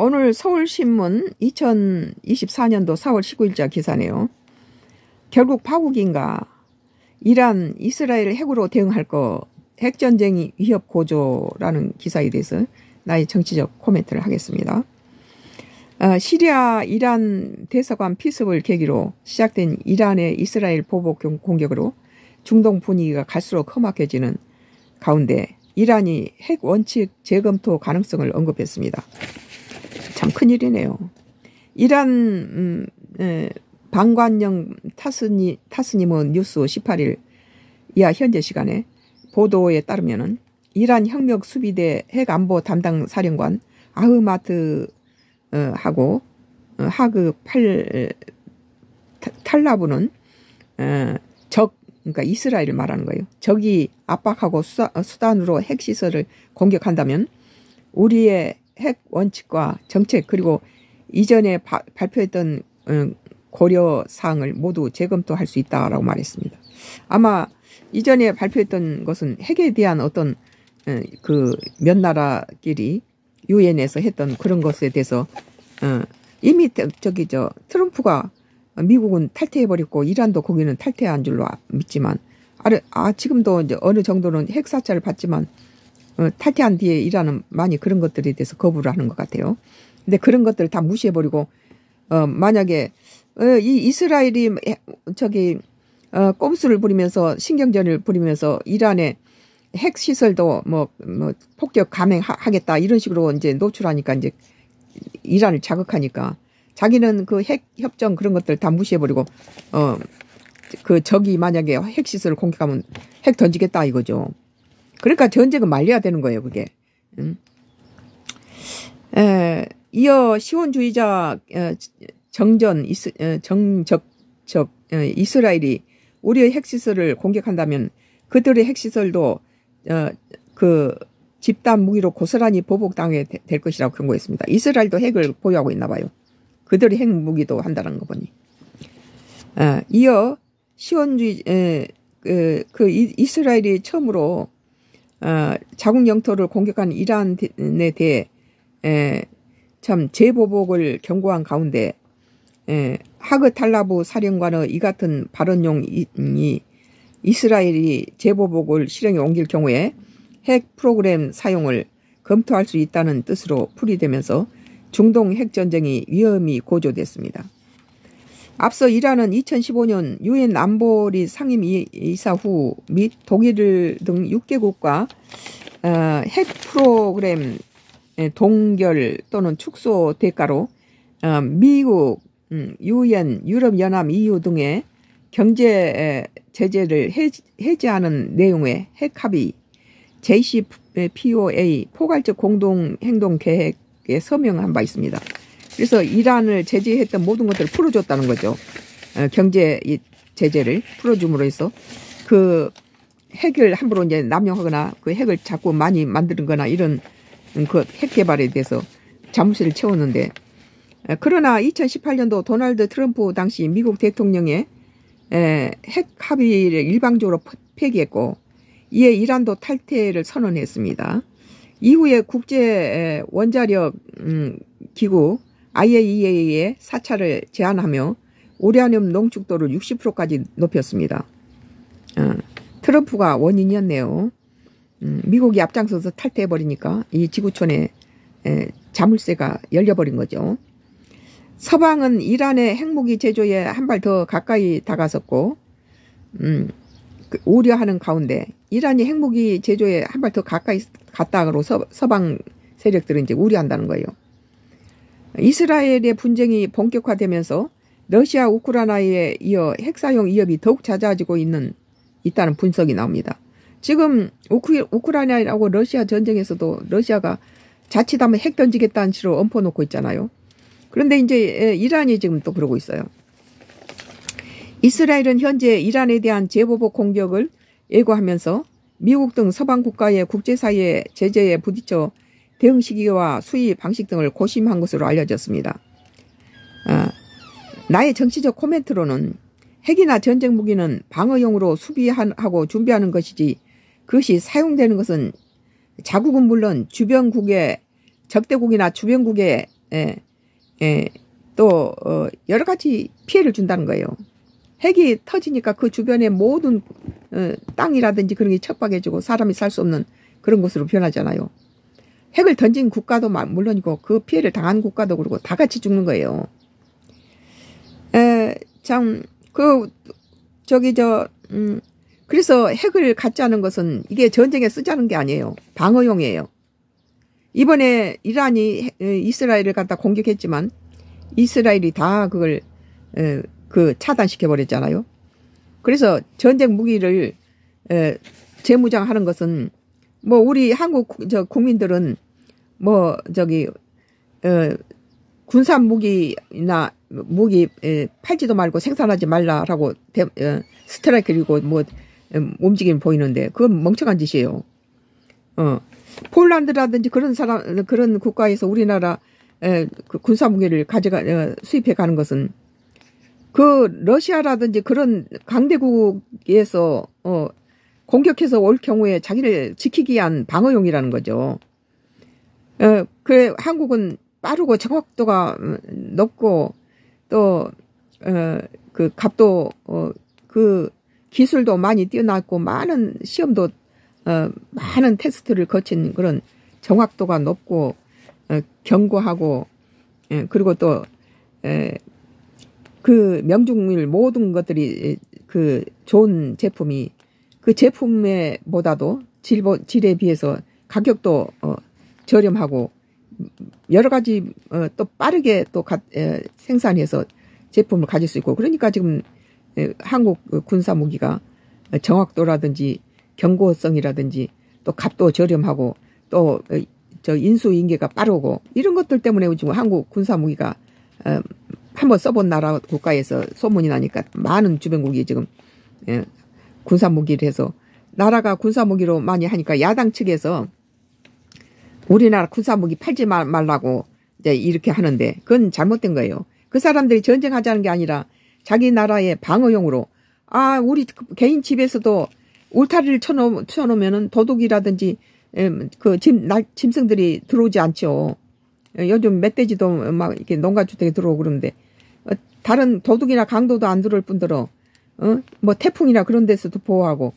오늘 서울신문 2024년도 4월 19일자 기사네요. 결국 파국인가? 이란 이스라엘 핵으로 대응할 거 핵전쟁이 위협 고조라는 기사에 대해서 나의 정치적 코멘트를 하겠습니다. 어, 시리아 이란 대사관 피습을 계기로 시작된 이란의 이스라엘 보복 공격으로 중동 분위기가 갈수록 험악해지는 가운데 이란이 핵 원칙 재검토 가능성을 언급했습니다. 참 큰일이네요. 이란 음, 에, 방관영 타스니, 타스니문 뉴스 18일 이하 현재 시간에 보도에 따르면은 이란 혁명 수비대 핵 안보 담당 사령관 아흐마트 어, 하고 어, 하그 팔 탈라브는 어, 적 그러니까 이스라엘을 말하는 거예요. 적이 압박하고 수다, 수단으로 핵시설을 공격한다면 우리의 핵 원칙과 정책 그리고 이전에 바, 발표했던 어, 고려 사항을 모두 재검토할 수 있다라고 말했습니다. 아마 이전에 발표했던 것은 핵에 대한 어떤 어, 그몇 나라끼리 유엔에서 했던 그런 것에 대해서 어, 이미 저기 저 트럼프가 미국은 탈퇴해버렸고 이란도 거기는 탈퇴한 줄로 믿지만 아래 아 지금도 이제 어느 정도는 핵사찰을 받지만 어, 탈퇴한 뒤에 이란은 많이 그런 것들에 대해서 거부를 하는 것 같아요. 근데 그런 것들을 다 무시해버리고 어 만약에 어, 이 이스라엘이 저기 어, 꼼수를 부리면서 신경전을 부리면서 이란의 핵 시설도 뭐, 뭐 폭격 감행하겠다 이런 식으로 이제 노출하니까 이제 이란을 자극하니까 자기는 그 핵 협정 그런 것들 다 무시해버리고 어 그 적이 만약에 핵 시설을 공격하면 핵 던지겠다 이거죠. 그러니까 전쟁은 말려야 되는 거예요 그게. 음. 에, 이어 시원주의자 어, 정전 이스, 어, 정적적 어, 이스라엘이 우리의 핵시설을 공격한다면 그들의 핵시설도 어, 그 집단 무기로 고스란히 보복당해 될 것이라고 경고했습니다. 이스라엘도 핵을 보유하고 있나 봐요. 그들이 핵 무기도 한다는 거 보니. 어, 이어 시원주의 에, 그, 그 이스라엘이 처음으로 어, 자국 영토를 공격한 이란에 대해 에, 참 재보복을 경고한 가운데 에, 하그 탈라브 사령관의 이 같은 발언용이 이스라엘이 재보복을 실행에 옮길 경우에 핵 프로그램 사용을 검토할 수 있다는 뜻으로 풀이되면서 중동 핵 전쟁이 위험이 고조됐습니다. 앞서 이란은 2015년 유엔 안보리 상임 이사 후 및 독일 등 6개국과 어, 핵 프로그램 동결 또는 축소 대가로 어, 미국, 음, 유엔, 유럽연합 EU 등의 경제 제재를 해제 하는 내용의 핵 합의 JCPOA 포괄적 공동행동 계획에 서명한 바 있습니다. 그래서 이란을 제재했던 모든 것들을 풀어줬다는 거죠. 어, 경제 제재를 풀어줌으로 해서 그 핵을 함부로 이제 남용하거나 그 핵을 자꾸 많이 만드는 거나 이런 그 핵 개발에 대해서 자무실을 채웠는데 어, 그러나 2018년도 도널드 트럼프 당시 미국 대통령의 핵 합의를 일방적으로 폐기했고 이에 이란도 탈퇴를 선언했습니다. 이후에 국제 원자력 음, 기구 IAEA의 사찰을 제한하며 우라늄 농축도를 60%까지 높였습니다. 어, 트럼프가 원인이었네요. 음, 미국이 앞장서서 탈퇴해버리니까 이 지구촌에 자물쇠가 열려버린 거죠. 서방은 이란의 핵무기 제조에 한 발 더 가까이 다가섰고 음, 그 우려하는 가운데 이란이 핵무기 제조에 한 발 더 가까이 갔다고 서, 서방 세력들은 이제 우려한다는 거예요. 이스라엘의 분쟁이 본격화되면서 러시아 우크라이나에 이어 핵사용 위협이 더욱 잦아지고 있는 있다는 분석이 나옵니다. 지금 우크, 우크라이나하고 러시아 전쟁에서도 러시아가 자칫하면 핵 던지겠다는 식으로 엎어 놓고 있잖아요. 그런데 이제 이란이 지금 또 그러고 있어요. 이스라엘은 현재 이란에 대한 재보복 공격을 예고하면서 미국 등 서방 국가의 국제사회 제재에 부딪혀 대응 시기와 수위 방식 등을 고심한 것으로 알려졌습니다. 어, 나의 정치적 코멘트로는 핵이나 전쟁 무기는 방어용으로 수비하고 준비하는 것이지 그것이 사용되는 것은 자국은 물론 주변국의 적대국이나 주변국의 예, 예, 또 어, 여러 가지 피해를 준다는 거예요. 핵이 터지니까 그 주변의 모든 어, 땅이라든지 그런 게 척박해지고 사람이 살 수 없는 그런 곳으로 변하잖아요. 핵을 던진 국가도 물론이고 그 피해를 당한 국가도 그러고 다 같이 죽는 거예요. 에, 참, 그, 저기, 저, 음, 그래서 핵을 갖자는 것은 이게 전쟁에 쓰자는 게 아니에요. 방어용이에요. 이번에 이란이 이스라엘을 갖다 공격했지만 이스라엘이 다 그걸 그 차단시켜 버렸잖아요. 그래서 전쟁 무기를 재무장하는 것은 뭐 우리 한국 저 국민들은 뭐 저기 어 군사 무기나 무기 팔지도 말고 생산하지 말라라고 대, 어, 스트라이크 그리고 뭐 움직임 보이는데 그건 멍청한 짓이에요. 어 폴란드라든지 그런 사람 그런 국가에서 우리나라 에, 그 군사 무기를 가져가 어, 수입해 가는 것은 그 러시아라든지 그런 강대국에서 어 공격해서 올 경우에 자기를 지키기 위한 방어용이라는 거죠. 어, 그 한국은 빠르고 정확도가 높고 또, 어, 그 값도, 어, 그 기술도 많이 뛰어났고 많은 시험도, 어, 많은 테스트를 거친 그런 정확도가 높고, 어, 견고하고, 예, 그리고 또, 에, 그 명중률 모든 것들이 그 좋은 제품이 그 제품에 보다도 질, 질에 비해서 가격도 어, 저렴하고 여러 가지 어, 또 빠르게 또 가, 에, 생산해서 제품을 가질 수 있고 그러니까 지금 에, 한국 그 군사 무기가 정확도라든지 경고성이라든지 또 값도 저렴하고 또 저 인수 인계가 빠르고 이런 것들 때문에 지금 한국 군사 무기가 어, 한번 써본 나라 국가에서 소문이 나니까 많은 주변국이 지금 예, 군사 무기를 해서 나라가 군사 무기로 많이 하니까 야당 측에서 우리나라 군사 무기 팔지 말라고 이제 이렇게 하는데 그건 잘못된 거예요. 그 사람들이 전쟁하자는 게 아니라 자기 나라의 방어용으로 아 우리 개인 집에서도 울타리를 쳐놓, 쳐놓으면은 도둑이라든지 그 짐, 짐승들이 들어오지 않죠. 요즘 멧돼지도 막 이렇게 농가주택에 들어오고 그러는데 어, 다른 도둑이나 강도도 안 들어올 뿐더러 어? 뭐 태풍이나 그런 데서도 보호하고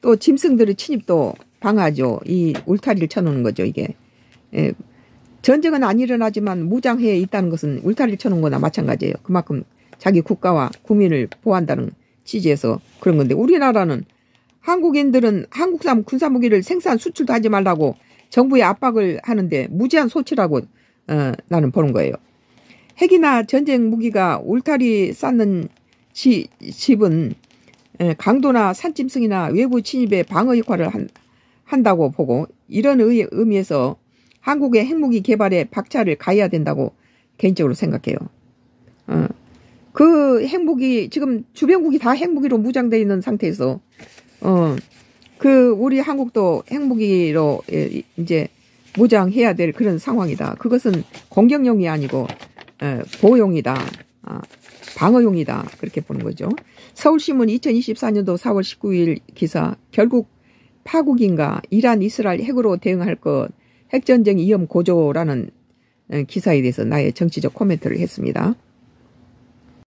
또 짐승들의 침입도 방하죠. 이 울타리를 쳐놓는 거죠, 이게. 예. 전쟁은 안 일어나지만 무장해에 있다는 것은 울타리를 쳐놓은 거나 마찬가지예요. 그만큼 자기 국가와 국민을 보호한다는 취지에서 그런 건데 우리나라는 한국인들은 한국산 군사무기를 생산 수출도 하지 말라고 정부에 압박을 하는데 무제한 소치라고 어, 나는 보는 거예요. 핵이나 전쟁 무기가 울타리 쌓는 지, 집은 강도나 산짐승이나 외부 침입의 방어 역할을 한, 한다고 보고 이런 의, 의미에서 한국의 핵무기 개발에 박차를 가해야 된다고 개인적으로 생각해요. 어. 그 핵무기 지금 주변국이 다 핵무기로 무장되어 있는 상태에서 어, 그 우리 한국도 핵무기로 이제 무장해야 될 그런 상황이다. 그것은 공격용이 아니고 어, 보호용이다. 아, 방어용이다. 그렇게 보는 거죠. 서울신문 2024년도 4월 19일 기사 결국 파국인가 이란 이스라엘 핵으로 대응할 것 핵전쟁 위험 고조라는 어, 기사에 대해서 나의 정치적 코멘트를 했습니다.